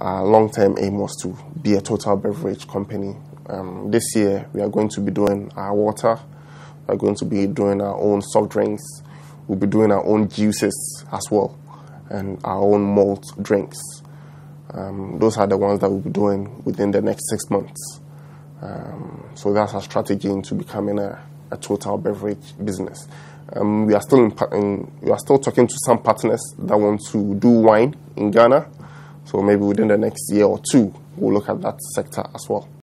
Our long term aim was to be a total beverage company. Um, this year, we are going to be doing our water, we are going to be doing our own soft drinks, we'll be doing our own juices as well, and our own malt drinks. Um, those are the ones that we'll be doing within the next six months. Um, so that's our strategy into becoming a, a total beverage business. Um, we are still in, in, we are still talking to some partners that want to do wine in Ghana. So maybe within the next year or two, we'll look at that sector as well.